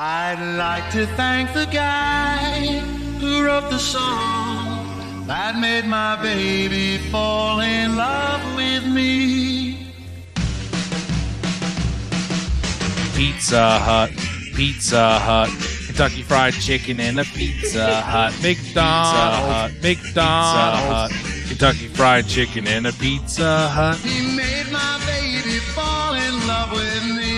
I'd like to thank the guy who wrote the song that made my baby fall in love with me. Pizza Hut, Pizza Hut, Kentucky Fried Chicken and a Pizza Hut, McDonald's, McDonald's, Kentucky Fried Chicken and a Pizza Hut. He made my baby fall in love with me.